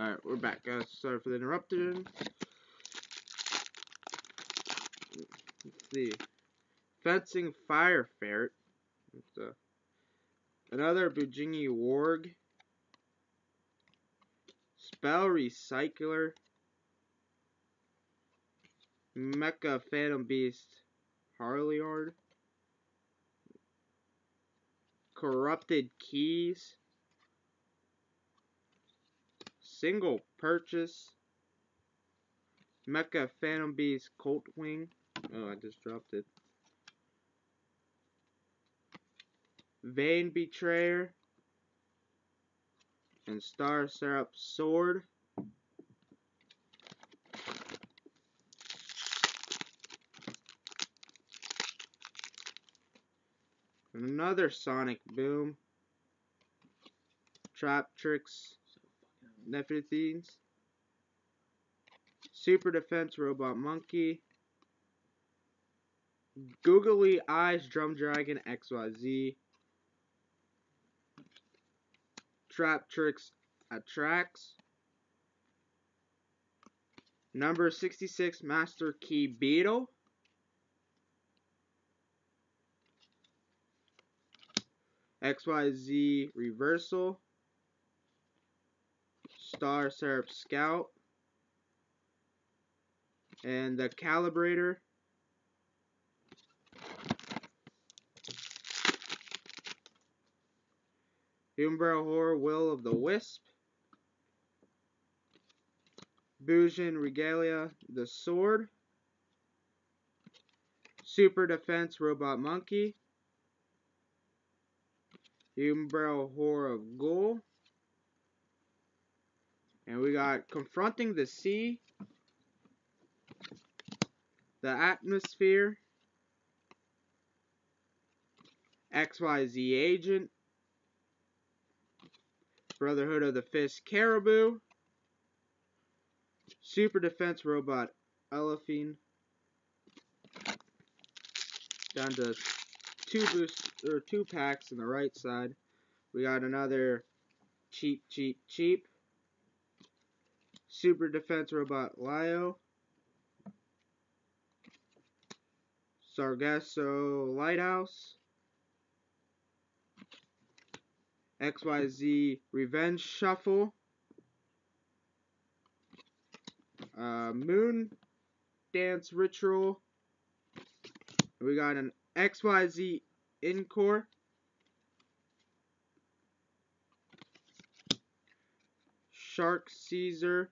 Alright, we're back, guys. Sorry for the interruption. Let's see. Fencing Fire Ferret. Uh, another Bujingi Warg. Spell Recycler. Mecha Phantom Beast Harrliard. Corrupted Keys single purchase. Mecha Phantom Beast Colt Wing. Oh, I just dropped it. Vain Betrayer. And Star Seraph Sword. Another Sonic Boom. Trap Tricks Nephilides, Super Defense Robot Monkey, Googly Eyes Drum Dragon XYZ, Trap Tricks Attracts, Number 66 Master Key Beetle, XYZ Reversal, Star Seraph Scout, and the Calibrator. Umbral Horror Will of the Wisp. Bujin Regalia the Sword. Super Defense Robot Monkey. Umbral Horror of Ghoul. And we got Confronting the Sea, The Atmosphere, XYZ Agent, Brotherhood of the Fist Caribou, Super Defense Robot Elephine, down to two boosts or two packs on the right side. We got another cheap, cheap, cheap. Super Defense Robot Lio, Sargasso Lighthouse, XYZ Revenge Shuffle, uh, Moon Dance Ritual, we got an XYZ Encore, Shark Caesar,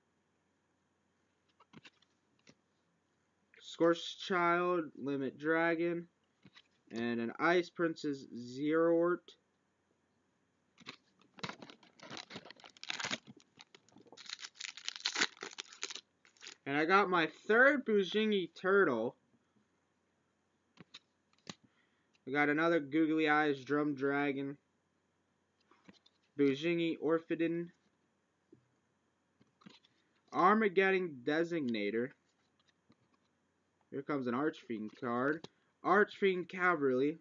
Scorched Child, Limit Dragon, and an Ice Princess Zero And I got my third Bujingi Turtle. I got another Googly Eyes Drum Dragon. Bujingi Orphodon. Armageddon Designator. Here comes an Archfiend card. Archfiend Cavalry.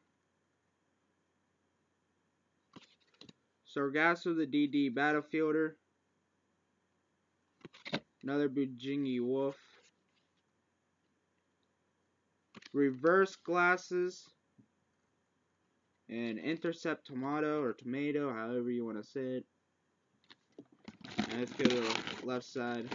Sargasso the DD Battlefielder. Another Bujingi Wolf. Reverse Glasses. And Intercept Tomato or Tomato, however you want to say it. And let's go to the left side.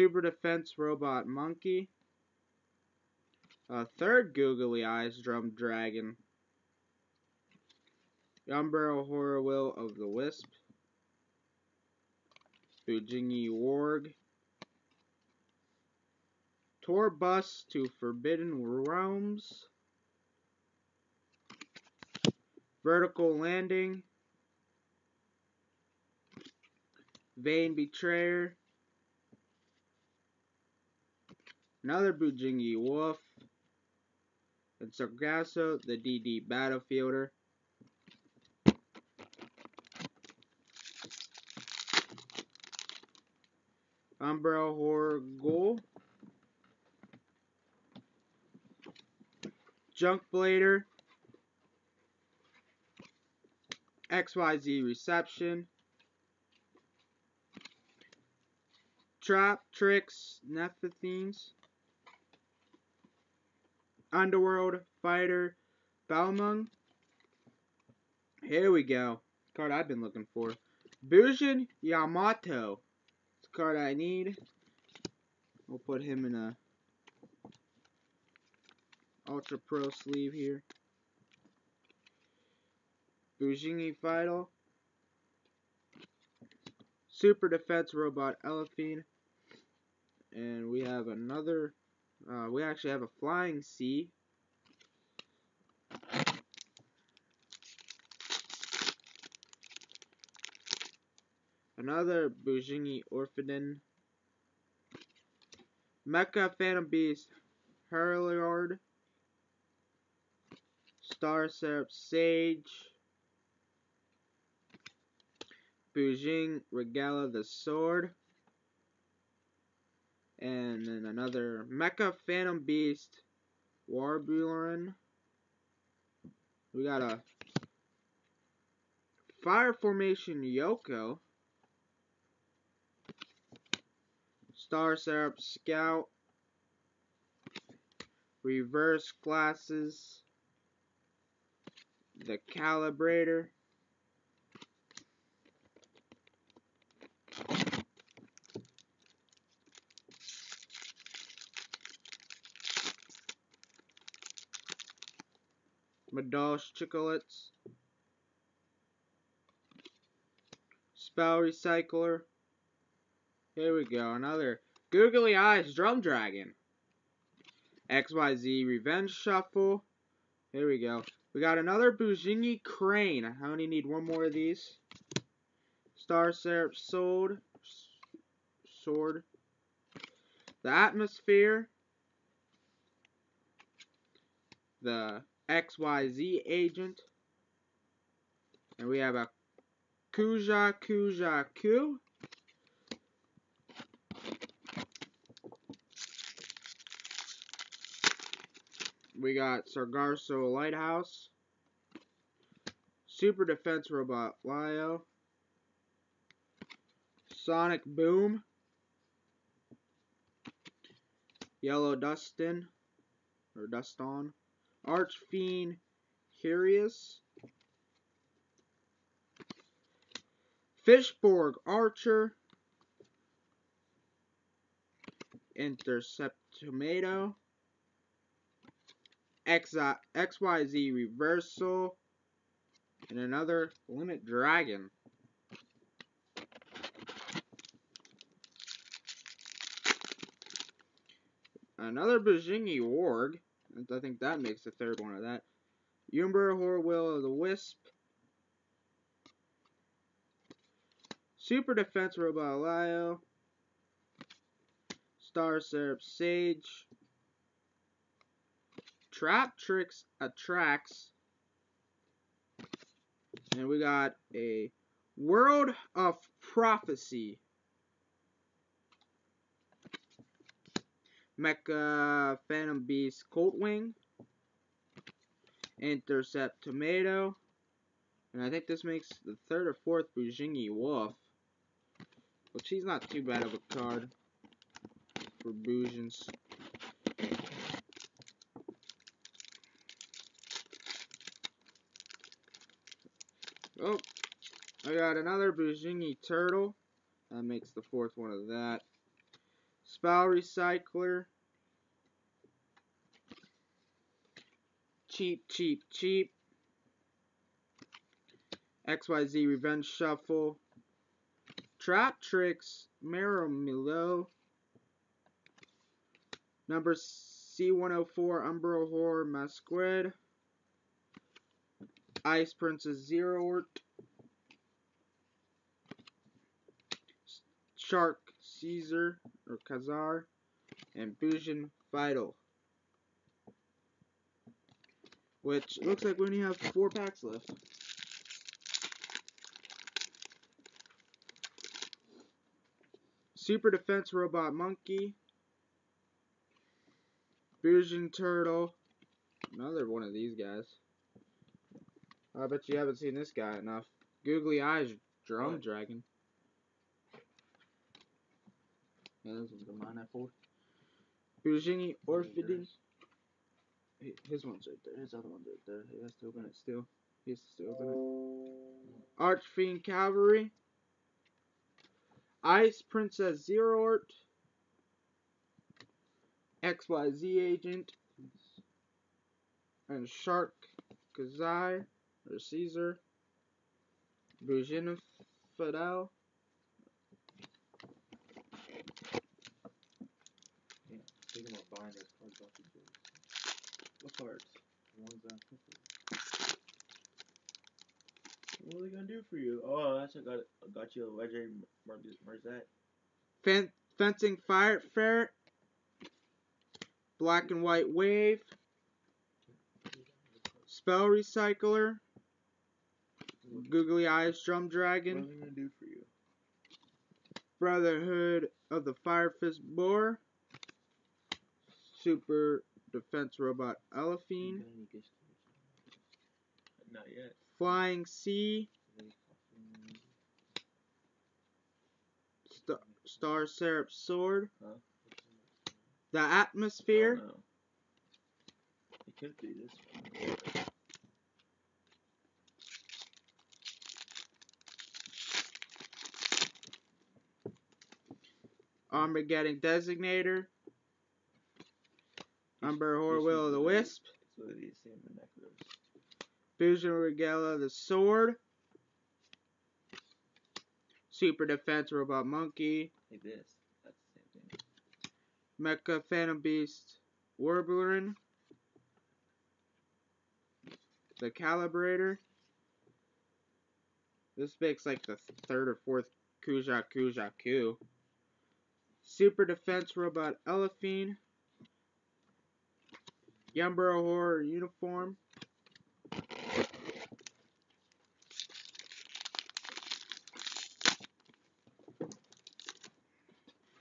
Super Defense Robot Monkey. A third Googly Eyes Drum Dragon. Umbrella Horror Will of the Wisp. Bujingi Warg. Tour Bus to Forbidden Realms. Vertical Landing. Vain Betrayer. Another Bujingi Wolf. And Sargasso, the DD Battlefielder. Ghoul. Junk Blader, XYZ Reception, Trap Tricks Nephithemes, Underworld Fighter Balmung. Here we go. Card I've been looking for. Bujin Yamato. It's the card I need. We'll put him in a Ultra Pro sleeve here. Bujingi Vital. Super Defense Robot Elephine. And we have another, uh, we actually have a Flying Sea. Another Bujingi Orphanin. Mecha Phantom Beast Harrliard. Star Seraph Sage. Bujing Regala the Sword. And then another Mecha Phantom Beast Warbulan. We got a Fire Formation Yoko. Star Seraph Scout. Reverse Glasses. The Calibrator. Madol's Chocolates. Spell Recycler. Here we go, another Googly Eyes Drum Dragon. XYZ Revenge Shuffle. Here we go. We got another Bujingi Crane. I only need one more of these. Star Seraph Sword. Sword. The Atmosphere. The XYZ Agent. And we have a Kuja Kuja Q. We got Sargasso Lighthouse. Super Defense Robot Lio. Sonic Boom. Yellow Dustin. Or Duston. Archfiend Curious. Fishborg Archer. Intercept Tomato. XYZ Reversal, and another Limit Dragon. Another Bujingi Warg. I think that makes the third one of that. Umber Horwell of the Wisp. Super Defense Robot Lio. Star Seraph Sage. Trap Tricks Attracts. And we got a World of Prophecy. Mecha Phantom Beast Coltwing. Intercept Tomato. And I think this makes the third or fourth Bujingi Wolf. But she's not too bad of a card for Bujins. Oh, I got another Bujingi Turtle. That makes the fourth one of that. Spell Recycler. Cheap, cheap, cheap. XYZ Revenge Shuffle. Trap Tricks. Mero Milo. Number C104 Umbro Horror Masquerade. Ice Princess Zero Shark Caesar or Kazar and Fusion Vital. Which looks like we only have four packs left. Super Defense Robot Monkey. Fusion Turtle. another one of these guys. I bet you haven't seen this guy enough. Googly Eyes Drum What? Dragon. Yeah, those ones are mine I pulled. Orphidin. His one's right there. His other one's right there. He has to open it still. He has to still open it. Archfiend Cavalry. Ice Princess Zero Art. XYZ Agent. And Shark Kazai. Or Caesar. Bujina Fidel. Thinking about buying those cards off the board. What cards? The ones that I put. What are they gonna do for you? Oh, that's I got I got you a legendary Mer- Merzette. Fen- fencing Fire Ferret. Black and White Wave. Spell Recycler. Googly Eyes Drum What Dragon. are they gonna do for you? Brotherhood of the Fire Fist Boar. Super Defense Robot Elephine. got any gift cards? Not yet. Flying Sea. Star, Star Seraph Sword. Huh? The Atmosphere. don't. It could be this one. Armageddon Designator. Umber Horwell the Wisp. It's literally the same as necklace. Fusion Regala the Sword. Super Defense Robot Monkey. Like this. That's the same thing. Mecha Phantom Beast Warblerin. The Calibrator. This makes like the third or fourth Kuja Kuja Ku. Super Defense Robot Elephine. Yumbro Horror Uniform.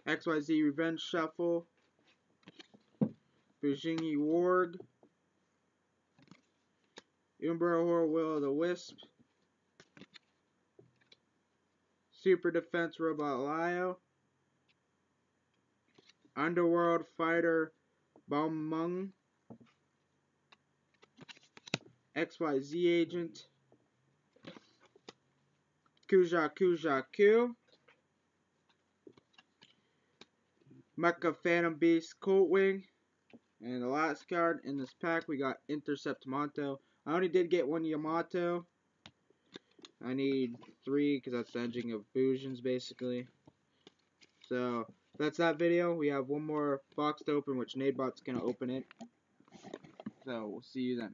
XYZ Revenge Shuffle. Bujingi Warg. Umbro Horror Will of the Wisp. Super Defense Robot Lio. Underworld Fighter Balmung. XYZ Agent. Kuja Kuja Q. Mecha Phantom Beast Coltwing. And the last card in this pack, we got Intercept Yamato. I only did get one Yamato. I need three because that's the engine of Fusions, basically. So, that's that video. We have one more box to open, which Nadebot's going to open it. So, we'll see you then.